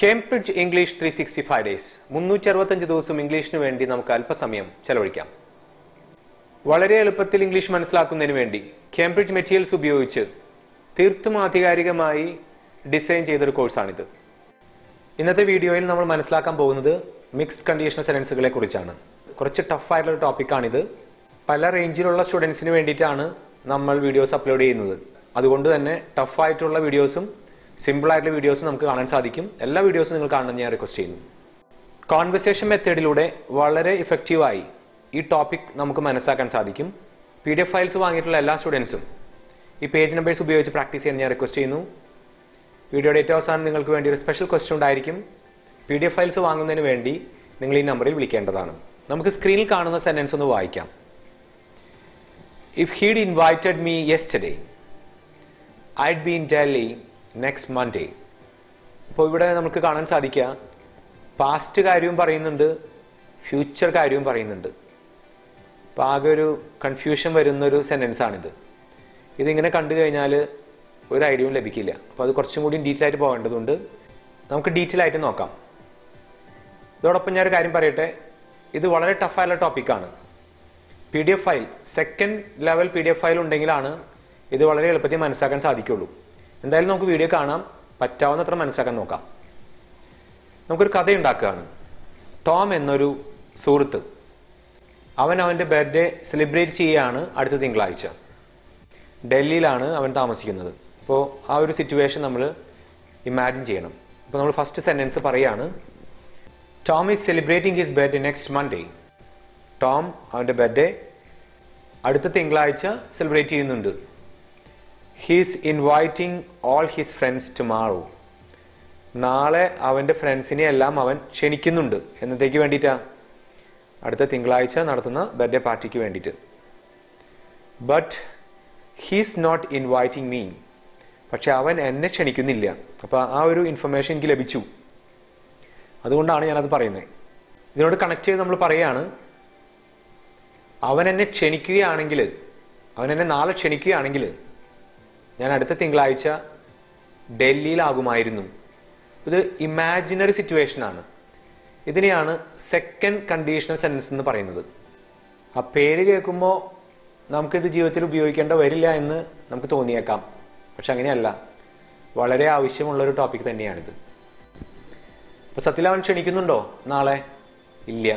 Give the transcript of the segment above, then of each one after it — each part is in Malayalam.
Cambridge English three sixty five days മുന്നൂറ്റി അറുപത്തഞ്ച് ദിവസം ഇംഗ്ലീഷിന് വേണ്ടി നമുക്ക് അല്പസമയം ചെലവഴിക്കാം. വളരെ എളുപ്പത്തിൽ ഇംഗ്ലീഷ് മനസ്സിലാക്കുന്നതിന് വേണ്ടി കേംബ്രിഡ്ജ് മെറ്റീരിയൽസ് ഉപയോഗിച്ച് തീർത്തും ആധികാരികമായി ഡിസൈൻ ചെയ്തൊരു കോഴ്സാണിത്. ഇന്നത്തെ വീഡിയോയിൽ നമ്മൾ മനസ്സിലാക്കാൻ പോകുന്നത് മിക്സ്ഡ് കണ്ടീഷണൽ സെൻസുകളെ കുറിച്ചാണ്. കുറച്ച് ടഫായിട്ടുള്ള ടോപ്പിക്കാണിത് പല റേഞ്ചിലുള്ള സ്റ്റുഡൻസിന് വേണ്ടിയിട്ടാണ് നമ്മൾ വീഡിയോസ് അപ്ലോഡ് ചെയ്യുന്നത്. അതുകൊണ്ട് തന്നെ ടഫായിട്ടുള്ള വീഡിയോസും സിമ്പിൾ ആയിട്ടുള്ള വീഡിയോസ് നമുക്ക് കാണാൻ സാധിക്കും. എല്ലാ വീഡിയോസും നിങ്ങൾ കാണണമെന്ന് ഞാൻ റിക്വസ്റ്റ് ചെയ്യുന്നു. കോൺവെർസേഷൻ മെത്തേഡിലൂടെ വളരെ ഇഫക്റ്റീവായി ഈ ടോപ്പിക് നമുക്ക് മനസ്സിലാക്കാൻ സാധിക്കും. പി ഡി എഫ് ഫയൽസ് വാങ്ങിയിട്ടുള്ള എല്ലാ സ്റ്റുഡൻസും ഈ പേജ് നമ്പേഴ്സ് ഉപയോഗിച്ച് പ്രാക്ടീസ് ചെയ്യാൻ ഞാൻ റിക്വസ്റ്റ് ചെയ്യുന്നു. വീഡിയോയുടെ ഏറ്റവും അവസാനം നിങ്ങൾക്ക് വേണ്ടി ഒരു സ്പെഷ്യൽ ക്വസ്റ്റ്യൻ ഉണ്ടായിരിക്കും. പി ഡി എഫ് ഫയൽസ് വാങ്ങുന്നതിന് വേണ്ടി നിങ്ങൾ ഈ നമ്പറിൽ വിളിക്കേണ്ടതാണ്. നമുക്ക് സ്ക്രീനിൽ കാണുന്ന സെന്റൻസ് ഒന്ന് വായിക്കാം. If he'd invited me yesterday I'd be in Delhi next Monday അപ്പോൾ ഇവിടെ നമുക്ക് കാണാൻ സാധിക്കുക. പാസ്റ്റ് കാര്യവും പറയുന്നുണ്ട്. ഫ്യൂച്ചർ കാര്യവും പറയുന്നുണ്ട്. അപ്പോൾ ആകെ ഒരു കൺഫ്യൂഷൻ വരുന്നൊരു സെന്റൻസ് ആണിത്. ഇതിങ്ങനെ കണ്ടു കഴിഞ്ഞാൽ ഒരു ഐഡിയയും ലഭിക്കില്ല. അപ്പോൾ അത് കുറച്ചും കൂടി ഡീറ്റെയിൽ ആയിട്ട് പോകേണ്ടതുണ്ട്. നമുക്ക് ഡീറ്റെയിൽ ആയിട്ട് നോക്കാം. ഇതോടൊപ്പം ഞാനൊരു കാര്യം പറയട്ടെ. ഇത് വളരെ ടഫായുള്ള ടോപ്പിക്കാണ് P D F file second level P D F file ഉണ്ടെങ്കിലാണ് ഇത് വളരെ എളുപ്പത്തിൽ മനസ്സിലാക്കാൻ സാധിക്കുള്ളൂ. എന്തായാലും നമുക്ക് വീഡിയോ കാണാം. പറ്റാവുന്നത്ര മനസ്സിലാക്കാൻ നോക്കാം. നമുക്കൊരു കഥ ഉണ്ടാക്കുകയാണ് ടോം എന്നൊരു സുഹൃത്ത്. അവൻ അവന്റെ ബർത്ത്ഡേ സെലിബ്രേറ്റ് ചെയ്യുകയാണ് അടുത്ത തിങ്കളാഴ്ച. ഡൽഹിയിലാണ് അവൻ താമസിക്കുന്നത്. അപ്പോൾ ആ ഒരു സിറ്റുവേഷൻ നമ്മൾ ഇമാജിൻ ചെയ്യണം. അപ്പോൾ നമ്മൾ ഫസ്റ്റ് സെന്റൻസ് പറയാണ് Tom is celebrating his birthday next Monday Tom അവന്റെ ബർത്ത്ഡേ അടുത്ത തിങ്കളാഴ്ച സെലിബ്രേറ്റ് ചെയ്യുന്നുണ്ട്. He's inviting all his friends tomorrow നാളെ അവന്റെ ഫ്രണ്ട്സിനെ എല്ലാം അവൻ ക്ഷണിക്കുന്നുണ്ട്. എന്നത്തേക്ക് വേണ്ടിയിട്ടാണ് അടുത്ത തിങ്കളാഴ്ച നടത്തുന്ന ബർത്ത്ഡേ പാർട്ടിക്ക് വേണ്ടിയിട്ട്. But he's not inviting me പക്ഷെ അവൻ എന്നെ ക്ഷണിക്കുന്നില്ല. അപ്പോൾ ആ ഒരു ഇൻഫർമേഷൻ എനിക്ക് ലഭിച്ചു. അതുകൊണ്ടാണ് ഞാനത് പറയുന്നത് ഇതിനോട് കണക്ട് ചെയ്ത് നമ്മൾ പറയുകയാണ് അവൻ എന്നെ ക്ഷണിക്കുകയാണെങ്കിൽ അവൻ എന്നെ നാളെ ക്ഷണിക്കുകയാണെങ്കിൽ ഞാൻ അടുത്ത തിങ്കളാഴ്ച ഡൽഹിയിലാകുമായിരുന്നു. ഇത് ഇമാജിനറി സിറ്റുവേഷനാണ് ഇതിനെയാണ് സെക്കൻഡ് കണ്ടീഷണൽ സെന്റൻസ് എന്ന് പറയുന്നത്. ആ പേര് കേൾക്കുമ്പോൾ നമുക്കിത് ജീവിതത്തിൽ ഉപയോഗിക്കേണ്ട വരില്ല എന്ന് നമുക്ക് തോന്നിയേക്കാം. പക്ഷെ അങ്ങനെയല്ല. വളരെ ആവശ്യമുള്ള ഒരു ടോപ്പിക് തന്നെയാണിത്. അപ്പോൾ സത്യത്തിൽ അവൻ ക്ഷണിക്കുന്നുണ്ടോ? നാളെ? ഇല്ല.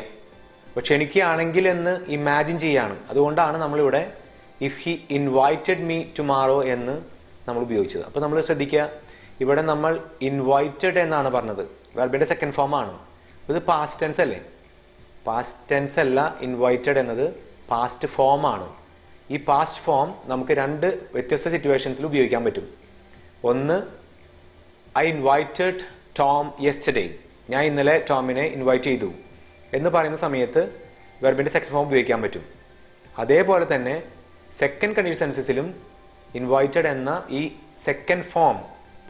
അപ്പോൾ ക്ഷണിക്കുകയാണെങ്കിൽ എന്ന് ഇമാജിൻ ചെയ്യാണ്. അതുകൊണ്ടാണ് നമ്മളിവിടെ if he invited me tomorrow എന്ന് നമ്മൾ ഉപയോഗിച്ചത്. അപ്പോൾ നമ്മൾ ശ്രദ്ധിക്കുക ഇവിടെ നമ്മൾ ഇൻവൈറ്റഡ് എന്നാണ് പറഞ്ഞത്. വെർബിന്റെ സെക്കൻഡ് ഫോം ആണ്. ഇത് പാസ്റ്റ് ടെൻസ് അല്ലേ? പാസ്റ്റ് ടെൻസ് അല്ല ഇൻവൈറ്റഡ് എന്നത് പാസ്റ്റ് ഫോം ആണ്. ഈ പാസ്റ്റ് ഫോം നമുക്ക് രണ്ട് വ്യത്യസ്ത സിറ്റുവേഷൻസിൽ ഉപയോഗിക്കാൻ പറ്റും. ഒന്ന് ഐ ഇൻവൈറ്റഡ് ടോം യെസ്റ്റർഡേ ഞാൻ ഇന്നലെ ടോമിനെ ഇൻവൈറ്റ് ചെയ്തു. എന്ന് പറയുന്ന സമയത്ത് വെർബിന്റെ സെക്കൻഡ് ഫോം ഉപയോഗിക്കാൻ പറ്റും. അതേപോലെ തന്നെ സെക്കൻഡ് കണ്ടീഷൻ ഇൻവൈറ്റഡ് എന്ന ഈ സെക്കൻഡ് ഫോം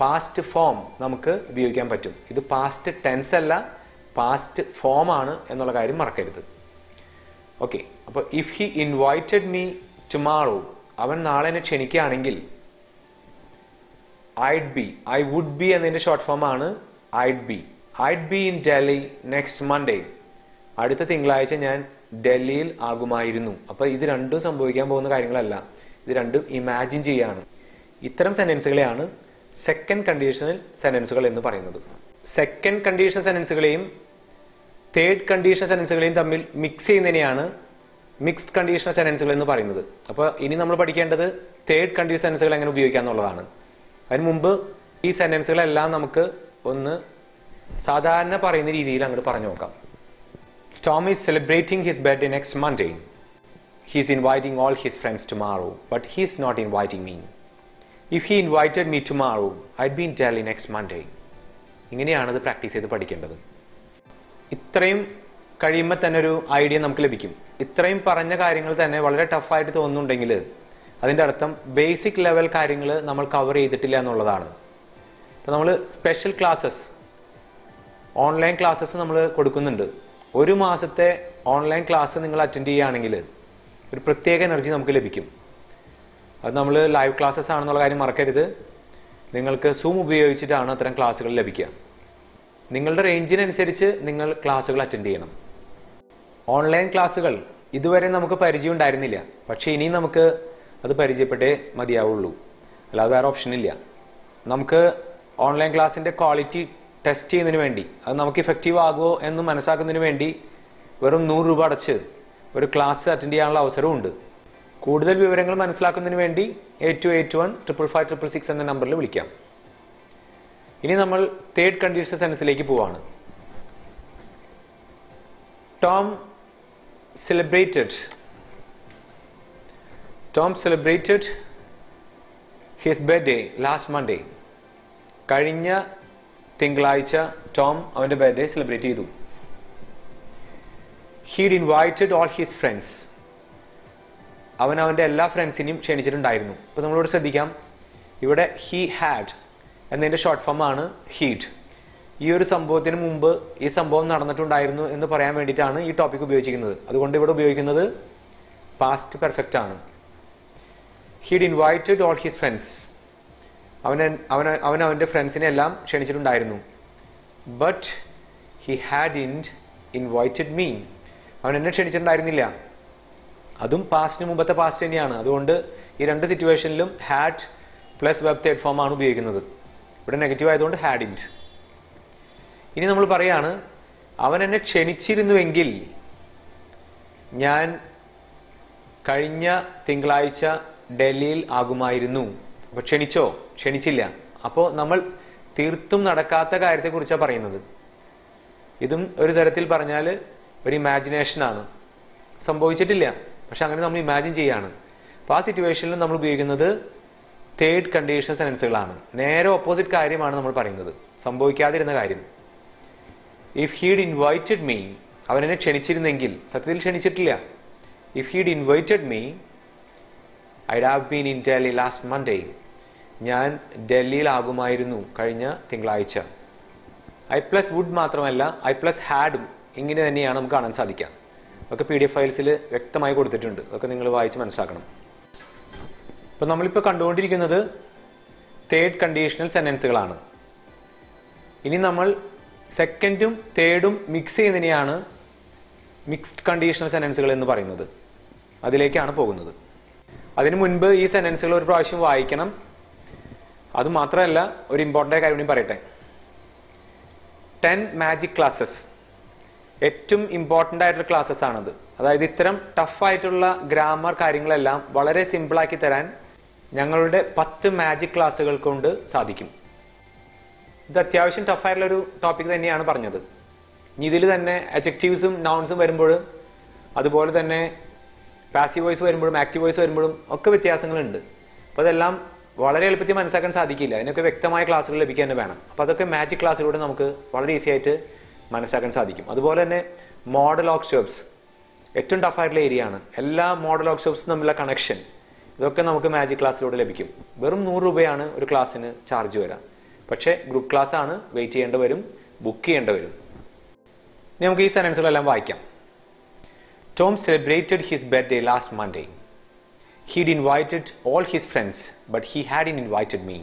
പാസ്റ്റ് ഫോം നമുക്ക് ഉപയോഗിക്കാൻ പറ്റും. ഇത് പാസ്റ്റ് ടെൻസ് അല്ല പാസ്റ്റ് ഫോം ആണ് എന്നുള്ള കാര്യം മറക്കരുത്. ഓക്കെ അപ്പോൾ if he invited me tomorrow അവൻ നാളെ എന്നെ ക്ഷണിക്കുകയാണെങ്കിൽ I'd be I would be എന്നതിന്റെ ഷോർട്ട് ഫോം ആണ് I'd be I'd be in Delhi next Monday അടുത്ത തിങ്കളാഴ്ച ഞാൻ ഡൽഹിയിൽ ആകുമായിരുന്നു. അപ്പൊ ഇത് രണ്ടും സംഭവിക്കാൻ പോകുന്ന കാര്യങ്ങളല്ല. ഇത് രണ്ടും ഇമാജിൻ ചെയ്യാണ്. ഇത്തരം സെന്റൻസുകളെയാണ് സെക്കൻഡ് കണ്ടീഷണൽ സെന്റൻസുകൾ എന്ന് പറയുന്നത്. സെക്കൻഡ് കണ്ടീഷൻ സെന്റൻസുകളെയും തേർഡ് കണ്ടീഷൻ സെന്റൻസുകളെയും തമ്മിൽ മിക്സ് ചെയ്യുന്നതിനെയാണ് മിക്സ്ഡ് കണ്ടീഷൻ സെന്റൻസുകൾ എന്ന് പറയുന്നത്. അപ്പോൾ ഇനി നമ്മൾ പഠിക്കേണ്ടത് തേർഡ് കണ്ടീഷൻ സെന്റൻസുകൾ എങ്ങനെ ഉപയോഗിക്കാം എന്നുള്ളതാണ്. അതിന് മുമ്പ് ഈ സെന്റൻസുകളെല്ലാം നമുക്ക് ഒന്ന് സാധാരണ പറയുന്ന രീതിയിൽ അങ്ങോട്ട് പറഞ്ഞു നോക്കാം. Tom is celebrating his birthday next Monday. He's inviting all his friends tomorrow, but he's not inviting me. If he invited me tomorrow, I'd be in Delhi next Monday. ഇത് പ്രാക്ടീസ് ചെയ്ത് പഠിക്കേണ്ടത് ഇത്രയും കഴിയുമ്പോൾ തന്നെ ഒരു ഐഡിയ നമുക്ക് ലഭിക്കും ഇത്രയും പറഞ്ഞ കാര്യങ്ങൾ തന്നെ വളരെ ടഫായിട്ട് തോന്നുന്നുണ്ടെങ്കിൽ അതിന്റെ അർത്ഥം ബേസിക് ലെവൽ കാര്യങ്ങൾ നമ്മൾ കവർ ചെയ്തിട്ടില്ല എന്നുള്ളതാണ് അപ്പോൾ നമ്മൾ സ്പെഷ്യൽ ക്ലാസ്സസ് ഓൺലൈൻ ക്ലാസ്സസ് നമ്മൾ കൊടുക്കുന്നുണ്ട് ഒരു മാസത്തെ ഓൺലൈൻ ക്ലാസ് നിങ്ങൾ അറ്റൻഡ് ചെയ്യുകയാണെങ്കിൽ ഒരു പ്രത്യേക എനർജി നമുക്ക് ലഭിക്കും. അത് നമ്മൾ ലൈവ് ക്ലാസ്സസ് ആണെന്നുള്ള കാര്യം മറക്കരുത്. നിങ്ങൾക്ക് സൂം ഉപയോഗിച്ചിട്ടാണ് അത്തരം ക്ലാസ്സുകൾ ലഭിക്കുക. നിങ്ങളുടെ റേഞ്ചിനനുസരിച്ച് നിങ്ങൾ ക്ലാസ്സുകൾ അറ്റൻഡ് ചെയ്യണം. ഓൺലൈൻ ക്ലാസ്സുകൾ ഇതുവരെ നമുക്ക് പരിചയം ഉണ്ടായിരുന്നില്ല. പക്ഷേ ഇനിയും നമുക്ക് അത് പരിചയപ്പെട്ടേ മതിയാവുള്ളൂ. അല്ലാതെ വേറെ ഓപ്ഷൻ ഇല്ല. നമുക്ക് ഓൺലൈൻ ക്ലാസ്സിന്റെ ക്വാളിറ്റി ടെസ്റ്റ് ചെയ്യുന്നതിന് വേണ്ടി. അത് നമുക്ക് ഇഫക്റ്റീവ് ആകുമോ എന്ന് മനസ്സാക്കുന്നതിന് വേണ്ടി വെറും നൂറ് രൂപ അടച്ച് ഒരു ക്ലാസ് അറ്റൻഡ് ചെയ്യാനുള്ള അവസരമുണ്ട് കൂടുതൽ വിവരങ്ങൾ മനസ്സിലാക്കുന്നതിന് വേണ്ടി eight two eight one triple five triple six എന്ന നമ്പറിൽ വിളിക്കാം. ഇനി നമ്മൾ തേർഡ് കണ്ടീഷൻ സെൻസിലേക്ക് പോവാണ്. Tom celebrated Tom celebrated his birthday last Monday കഴിഞ്ഞ തിങ്കളാഴ്ച ടോം അവന്റെ ബർത്ത്ഡേ സെലിബ്രേറ്റ് ചെയ്തു. He'd invited all his friends അവൻ അവന്റെ എല്ലാ ഫ്രണ്ട്സിനെയും ക്ഷണിച്ചിട്ടുണ്ടായിരുന്നു. അപ്പോൾ നമ്മളോട് ശ്രദ്ധിക്കാം. ഇവിടെ ഹീ ഹാഡ് എന്നതിന്റെ ഷോർട്ട് ഫോം ആണ് ഹീഡ് ഈ ഒരു സംഭവത്തിന് മുമ്പ് ഈ സംഭവം നടന്നിട്ടുണ്ടായിരുന്നു എന്ന് പറയാൻ വേണ്ടിയിട്ടാണ് ഈ ടോപ്പിക് ഉപയോഗിക്കുന്നത് അതുകൊണ്ട് ഇവിടെ ഉപയോഗിക്കുന്നത് പാസ്റ്റ് പെർഫെക്റ്റ് ആണ്. He'd invited all his friends അവൻ അവൻ അവൻ അവന്റെ ഫ്രണ്ട്സിനെ എല്ലാം ക്ഷണിച്ചിട്ടുണ്ടായിരുന്നു. But he had in invited me അവൻ എന്നെ ക്ഷണിച്ചിട്ടുണ്ടായിരുന്നില്ല. അതും പാസ്റ്റിന് മുമ്പത്തെ പാസ്റ്റ് തന്നെയാണ്. അതുകൊണ്ട് ഈ രണ്ട് സിറ്റുവേഷനിലും had plus verb third form ആണ് ഉപയോഗിക്കുന്നത്. ഇവിടെ നെഗറ്റീവ് ആയതുകൊണ്ട് ഹാഡ് ഇന്റ് ഇനി നമ്മൾ പറയാണ് അവൻ എന്നെ ക്ഷണിച്ചിരുന്നുവെങ്കിൽ ഞാൻ കഴിഞ്ഞ തിങ്കളാഴ്ച ഡൽഹിയിൽ ആകുമായിരുന്നു. അപ്പോൾ ക്ഷണിച്ചോ? ക്ഷണിച്ചില്ല. അപ്പോ നമ്മൾ തീർത്തും നടക്കാത്ത കാര്യത്തെ കാര്യത്തെക്കുറിച്ചാണ് പറയുന്നത്. ഇതും ഒരു തരത്തിൽ പറഞ്ഞാൽ ഒരു ഇമാജിനേഷൻ ആണ് സംഭവിച്ചിട്ടില്ല. പക്ഷെ അങ്ങനെ നമ്മൾ ഇമാജിൻ ചെയ്യാണ്. അപ്പോൾ ആ സിറ്റുവേഷനിൽ നമ്മൾ ഉപയോഗിക്കുന്നത് തേർഡ് കണ്ടീഷൻ സെൻസുകളാണ് നേരെ ഓപ്പോസിറ്റ് കാര്യമാണ് നമ്മൾ പറയുന്നത്. സംഭവിക്കാതിരുന്ന കാര്യം. ഇഫ് ഹീഡ് ഇൻവൈറ്റഡ് മീ അവൻ എന്നെ ക്ഷണിച്ചിരുന്നെങ്കിൽ. സത്യത്തിൽ ക്ഷണിച്ചിട്ടില്ല. If he'd invited me I have been in Delhi last Monday ഞാൻ ഡൽഹിയിലാകുമായിരുന്നു കഴിഞ്ഞ തിങ്കളാഴ്ച. ഐ പ്ലസ് വുഡ് മാത്രമല്ല ഐ പ്ലസ് ഹാഡും ഇങ്ങനെ തന്നെയാണ് നമുക്ക് കാണാൻ സാധിക്കുക. ഒക്കെ പി ഡി എഫ് ഫയൽസിൽ വ്യക്തമായി കൊടുത്തിട്ടുണ്ട്. അതൊക്കെ നിങ്ങൾ വായിച്ച് മനസ്സിലാക്കണം. ഇപ്പം നമ്മളിപ്പോൾ കണ്ടുകൊണ്ടിരിക്കുന്നത് തേർഡ് കണ്ടീഷണൽ സെന്റൻസുകളാണ് ഇനി നമ്മൾ സെക്കൻഡും തേർഡും മിക്സ് ചെയ്യുന്നതിനെയാണ് മിക്സ്ഡ് കണ്ടീഷണൽ സെന്റൻസുകൾ എന്ന് പറയുന്നത്. അതിലേക്കാണ് പോകുന്നത്. അതിനു മുൻപ് ഈ സെന്റൻസുകൾ ഒരു പ്രാവശ്യം വായിക്കണം. അത് മാത്രമല്ല ഒരു ഇമ്പോർട്ടന്റ് കാര്യം കൂടി പറയട്ടെ. ടെൻ മാജിക് ക്ലാസ്സസ് ഏറ്റവും ഇമ്പോർട്ടന്റ് ആയിട്ടുള്ള ക്ലാസ്സസ് ആണത്. അതായത് ഇത്തരം ടഫായിട്ടുള്ള ഗ്രാമർ കാര്യങ്ങളെല്ലാം വളരെ സിമ്പിളാക്കി തരാൻ ഞങ്ങളുടെ പത്ത് മാജിക് ക്ലാസ്സുകൾ കൊണ്ട് സാധിക്കും. ഇത് അത്യാവശ്യം ടഫായിട്ടുള്ളൊരു ടോപ്പിക് തന്നെയാണ് പറഞ്ഞത്. ഇനി ഇതിൽ തന്നെ അജക്റ്റീവ്സും നൗൺസും വരുമ്പോൾ അതുപോലെ തന്നെ പാസീവ് വോയിസ് വരുമ്പോഴും ആക്റ്റീവ് വോയിസ് വരുമ്പോഴും ഒക്കെ വ്യത്യാസങ്ങളുണ്ട്. അപ്പോൾ അതെല്ലാം വളരെ എളുപ്പത്തിൽ മനസ്സിലാക്കാൻ സാധിക്കില്ല. അതിനൊക്കെ വ്യക്തമായ ക്ലാസ്സുകൾ ലഭിക്കാൻ വേണം. അപ്പോൾ അതൊക്കെ മാജിക് ക്ലാസ്സിലൂടെ നമുക്ക് വളരെ ഈസി ആയിട്ട് മനസ്സിലാക്കാൻ സാധിക്കും. അതുപോലെ തന്നെ മോഡൽ വർക്ക്ഷോപ്സ് ഏറ്റവും ടഫായിട്ടുള്ള ഏരിയ ആണ്. എല്ലാ മോഡൽ വർക്ക്ഷോപ്സും തമ്മിലുള്ള കണക്ഷൻ ഇതൊക്കെ നമുക്ക് മാജിക് ക്ലാസ്സിലൂടെ ലഭിക്കും. വെറും നൂറ് രൂപയാണ് ഒരു ക്ലാസ്സിന് ചാർജ് വരാം പക്ഷേ ഗ്രൂപ്പ് ക്ലാസ് ആണ് വെയിറ്റ് ചെയ്യേണ്ടി വരും ബുക്ക് ചെയ്യേണ്ടി വരും. ഇനി നമുക്ക് ഈ സെന്റൻസുകളെല്ലാം വായിക്കാം. Tom celebrated his birthday last Monday. He'd invited all his friends, but he hadn't invited me.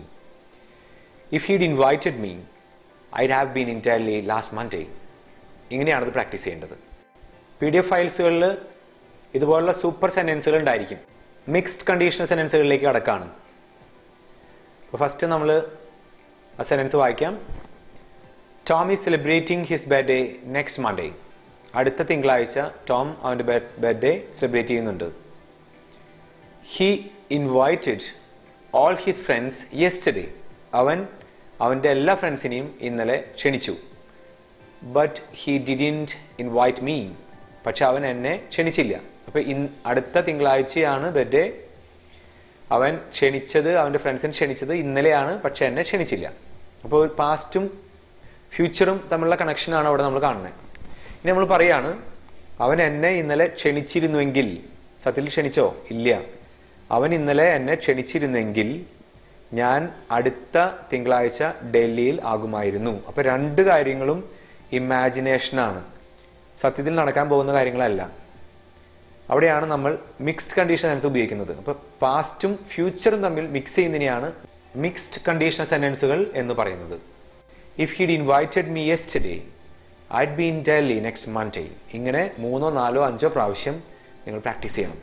If he'd invited me, I'd have been in Delhi last Monday practice ചെയ്യേണ്ടത്. പി ഡി എഫ് ഫയൽസുകളിൽ ഇതുപോലുള്ള സൂപ്പർ സെന്റൻസുകൾ ഉണ്ടായിരിക്കും. മിക്സ്ഡ് കണ്ടീഷണൽ സെന്റൻസുകളിലേക്ക് കടക്കാണ്. അപ്പോൾ ഫസ്റ്റ് നമ്മൾ ആ സെന്റൻസ് വായിക്കാം. Tom is celebrating his birthday next Monday അടുത്ത തിങ്കളാഴ്ച ടോം അവന്റെ ബർത്ത്ഡേ സെലിബ്രേറ്റ് ചെയ്യുന്നുണ്ട്. He invited all his friends yesterday അവൻ അവന്റെ എല്ലാ ഫ്രണ്ട്സിനെയും ഇന്നലെ ക്ഷണിച്ചു. But he didn't invite me പക്ഷെ അവൻ എന്നെ ക്ഷണിച്ചില്ല. അപ്പോൾ ഇൻ അടുത്ത തിങ്കളാഴ്ചയാണ് ബർത്ത്ഡേ അവൻ ക്ഷണിച്ചത് അവന്റെ ഫ്രണ്ട്സിനെ ക്ഷണിച്ചത് ഇന്നലെയാണ് പക്ഷെ എന്നെ ക്ഷണിച്ചില്ല. അപ്പോൾ പാസ്റ്റും ഫ്യൂച്ചറും തമ്മിലുള്ള കണക്ഷനാണ് അവിടെ നമ്മൾ കാണുന്നത് ഇനി നമ്മൾ പറയാണ് അവൻ എന്നെ ഇന്നലെ ക്ഷണിച്ചിരുന്നുവെങ്കിൽ സത്യത്തിൽ ക്ഷണിച്ചോ? ഇല്ല. അവൻ ഇന്നലെ എന്നെ ക്ഷണിച്ചിരുന്നെങ്കിൽ ഞാൻ അടുത്ത തിങ്കളാഴ്ച ഡൽഹിയിൽ ആകുമായിരുന്നു. അപ്പൊ രണ്ട് കാര്യങ്ങളും ഇമാജിനേഷനാണ് സത്യത്തിൽ നടക്കാൻ പോകുന്ന കാര്യങ്ങളല്ല. അവിടെയാണ് നമ്മൾ മിക്സ്ഡ് കണ്ടീഷൻ സെൻസ് ഉപയോഗിക്കുന്നത്. അപ്പോൾ പാസ്റ്റും ഫ്യൂച്ചറും തമ്മിൽ മിക്സ് ചെയ്യുന്നതിനെയാണ് മിക്സ്ഡ് കണ്ടീഷൻ സെന്റൻസുകൾ എന്ന് പറയുന്നത്. If he'd invited me yesterday I'd be in Delhi next Monday ഇങ്ങനെ മൂന്നോ നാലോ അഞ്ചോ പ്രാവശ്യം നിങ്ങൾ പ്രാക്ടീസ് ചെയ്യണം.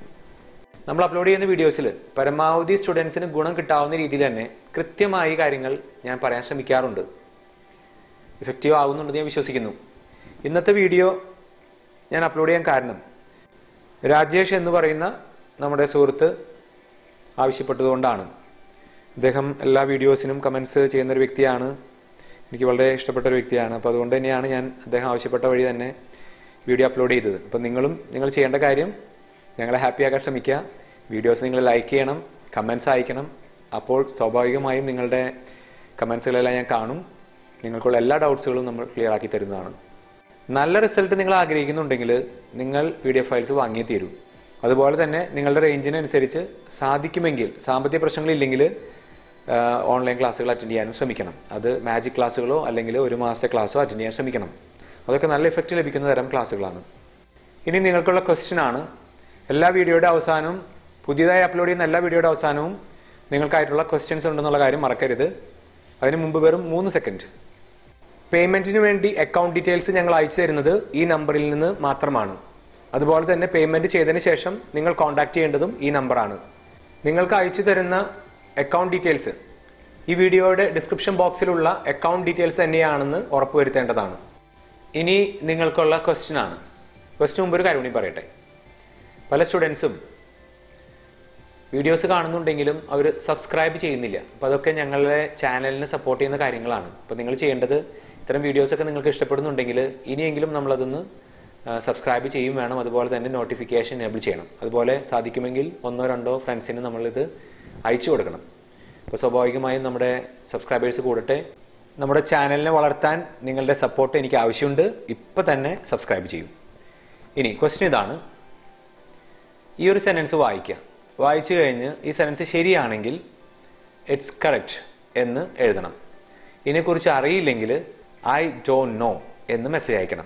നമ്മൾ അപ്ലോഡ് ചെയ്യുന്ന വീഡിയോസിൽ പരമാവധി സ്റ്റുഡൻസിന് ഗുണം കിട്ടാവുന്ന രീതിയിൽ തന്നെ കൃത്യമായി കാര്യങ്ങൾ ഞാൻ പറയാൻ ശ്രമിക്കാറുണ്ട്. ഇഫക്റ്റീവ് ആകുന്നുണ്ടെന്ന് ഞാൻ വിശ്വസിക്കുന്നു. ഇന്നത്തെ വീഡിയോ ഞാൻ അപ്ലോഡ് ചെയ്യാൻ കാരണം രാജേഷ് എന്ന് പറയുന്ന നമ്മുടെ സുഹൃത്ത് ആവശ്യപ്പെട്ടതുകൊണ്ടാണ്. അദ്ദേഹം എല്ലാ വീഡിയോസിനും കമൻസ് ചെയ്യുന്നൊരു വ്യക്തിയാണ്. എനിക്ക് വളരെ ഇഷ്ടപ്പെട്ട ഒരു വ്യക്തിയാണ്. അപ്പോൾ അതുകൊണ്ട് തന്നെയാണ് ഞാൻ അദ്ദേഹം ആവശ്യപ്പെട്ട വഴി തന്നെ വീഡിയോ അപ്ലോഡ് ചെയ്തത്. അപ്പോൾ നിങ്ങളും നിങ്ങൾ ചെയ്യേണ്ട കാര്യം ഞങ്ങളെ ഹാപ്പി ആക്കാൻ ശ്രമിക്കുക. വീഡിയോസ് നിങ്ങൾ ലൈക്ക് ചെയ്യണം കമൻസ് അയക്കണം. അപ്പോൾ സ്വാഭാവികമായും നിങ്ങളുടെ കമൻസുകളെല്ലാം ഞാൻ കാണും. നിങ്ങൾക്കുള്ള എല്ലാ ഡൗട്ട്സുകളും നമ്മൾ ക്ലിയർ ആക്കി തരുന്നതാണ്. നല്ല റിസൾട്ട് നിങ്ങൾ ആഗ്രഹിക്കുന്നുണ്ടെങ്കിൽ നിങ്ങൾ പി ഡി എഫ് ഫയൽസ് വാങ്ങി തീരൂ. അതുപോലെ തന്നെ നിങ്ങളുടെ റേഞ്ചിനനുസരിച്ച് സാധിക്കുമെങ്കിൽ സാമ്പത്തിക പ്രശ്നങ്ങളില്ലെങ്കിൽ ഓൺലൈൻ ക്ലാസ്സുകൾ അറ്റൻഡ് ചെയ്യാനും ശ്രമിക്കണം. അത് മാജിക് ക്ലാസ്സുകളോ അല്ലെങ്കിൽ ഒരു മാസത്തെ ക്ലാസ്സോ അറ്റൻഡ് ചെയ്യാൻ ശ്രമിക്കണം. അതൊക്കെ നല്ല ഇഫക്റ്റ് ലഭിക്കുന്ന തരം ക്ലാസ്സുകളാണ് ഇനി നിങ്ങൾക്കുള്ള ക്വസ്റ്റ്യൻ ആണ്. എല്ലാ വീഡിയോയുടെ അവസാനവും പുതിയതായി അപ്ലോഡ് ചെയ്യുന്ന എല്ലാ വീഡിയോയുടെ അവസാനവും നിങ്ങൾക്കായിട്ടുള്ള ക്വസ്റ്റ്യൻസ് ഉണ്ടെന്നുള്ള കാര്യം മറക്കരുത്. അതിന് മുമ്പ് വെറും മൂന്ന് സെക്കൻഡ് പേയ്മെന്റിന് വേണ്ടി അക്കൗണ്ട് ഡീറ്റെയിൽസ് ഞങ്ങൾ അയച്ചു തരുന്നത് ഈ നമ്പറിൽ നിന്ന് മാത്രമാണ്. അതുപോലെ തന്നെ പേയ്മെന്റ് ചെയ്തതിന് ശേഷം നിങ്ങൾ കോൺടാക്ട് ചെയ്യേണ്ടതും ഈ നമ്പറാണ് നിങ്ങൾക്ക് അയച്ചു തരുന്ന അക്കൗണ്ട് ഡീറ്റെയിൽസ് ഈ വീഡിയോയുടെ ഡിസ്ക്രിപ്ഷൻ ബോക്സിലുള്ള അക്കൗണ്ട് ഡീറ്റെയിൽസ് തന്നെയാണെന്ന് ഉറപ്പുവരുത്തേണ്ടതാണ്. ഇനി നിങ്ങൾക്കുള്ള ക്വസ്റ്റ്യൻ ആണ്. ക്വസ്റ്റ്യൻ മുമ്പ് ഒരു കാര്യം കൂടി പറയട്ടെ. പല സ്റ്റുഡൻസും വീഡിയോസ് കാണുന്നുണ്ടെങ്കിലും അവർ സബ്സ്ക്രൈബ് ചെയ്യുന്നില്ല. അപ്പോൾ അതൊക്കെ ഞങ്ങളുടെ ചാനലിനെ സപ്പോർട്ട് ചെയ്യുന്ന കാര്യങ്ങളാണ്. അപ്പോൾ നിങ്ങൾ ചെയ്യേണ്ടത് ഇത്തരം വീഡിയോസൊക്കെ നിങ്ങൾക്ക് ഇഷ്ടപ്പെടുന്നുണ്ടെങ്കിൽ ഇനിയെങ്കിലും നമ്മളതൊന്ന് സബ്സ്ക്രൈബ് ചെയ്യും വേണം. അതുപോലെ തന്നെ നോട്ടിഫിക്കേഷൻ എനേബിൾ ചെയ്യണം. അതുപോലെ സാധിക്കുമെങ്കിൽ ഒന്നോ രണ്ടോ ഫ്രണ്ട്സിന് നമ്മളിത് അയച്ചു കൊടുക്കണം. അപ്പോൾ സ്വാഭാവികമായും നമ്മുടെ സബ്സ്ക്രൈബേഴ്സ് കൂടട്ടെ. നമ്മുടെ ചാനലിനെ വളർത്താൻ നിങ്ങളുടെ സപ്പോർട്ട് എനിക്ക് ആവശ്യമുണ്ട്. ഇപ്പം തന്നെ സബ്സ്ക്രൈബ് ചെയ്യും. ഇനി ക്വസ്റ്റ്യൻ ഇതാണ്. ഈ ഒരു സെന്റൻസ് വായിക്കുക വായിച്ചു കഴിഞ്ഞ് ഈ സെന്റൻസ് ശരിയാണെങ്കിൽ ഇറ്റ്സ് കറക്റ്റ് എന്ന് എഴുതണം. ഇതിനെക്കുറിച്ച് അറിയില്ലെങ്കിൽ ഐ ഡോണ്ട് നോ എന്ന് മെസ്സേജ് അയക്കണം.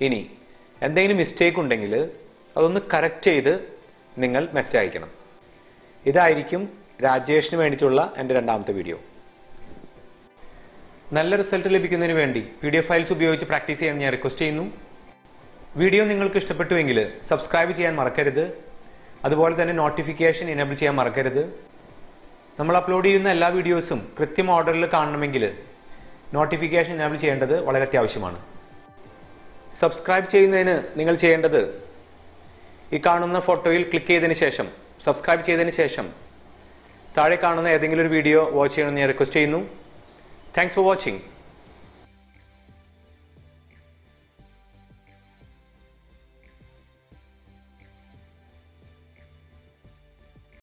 ഇനി എന്തെങ്കിലും മിസ്റ്റേക്ക് ഉണ്ടെങ്കിൽ അതൊന്ന് കറക്റ്റ് ചെയ്ത് നിങ്ങൾ മെസ്സേജ് അയക്കണം. ഇതായിരിക്കും രാജേഷിന് വേണ്ടിയിട്ടുള്ള എന്റെ രണ്ടാമത്തെ വീഡിയോ നല്ല റിസൾട്ട് ലഭിക്കുന്നതിന് വേണ്ടി പി ഡി എഫ് ഫയൽസ് ഉപയോഗിച്ച് പ്രാക്ടീസ് ചെയ്യാൻ ഞാൻ റിക്വസ്റ്റ് ചെയ്യുന്നു. വീഡിയോ നിങ്ങൾക്ക് ഇഷ്ടപ്പെട്ടുവെങ്കിൽ സബ്സ്ക്രൈബ് ചെയ്യാൻ മറക്കരുത്. അതുപോലെ തന്നെ നോട്ടിഫിക്കേഷൻ എനേബിൾ ചെയ്യാൻ മറക്കരുത്. നമ്മൾ അപ്ലോഡ് ചെയ്യുന്ന എല്ലാ വീഡിയോസും കൃത്യം ഓർഡറിൽ കാണണമെങ്കിൽ നോട്ടിഫിക്കേഷൻ എനേബിൾ ചെയ്യേണ്ടത് വളരെ അത്യാവശ്യമാണ്. സബ്സ്ക്രൈബ് ചെയ്യുന്നതിന് നിങ്ങൾ ചെയ്യേണ്ടത് ഈ കാണുന്ന ഫോട്ടോയിൽ ക്ലിക്ക് ചെയ്തതിന് ശേഷം സബ്സ്ക്രൈബ് ചെയ്തതിന് ശേഷം താഴെ കാണുന്ന ഏതെങ്കിലും ഒരു വീഡിയോ വാച്ച് ചെയ്യണമെന്ന് ഞാൻ റിക്വസ്റ്റ് ചെയ്യുന്നു. Thanks for watching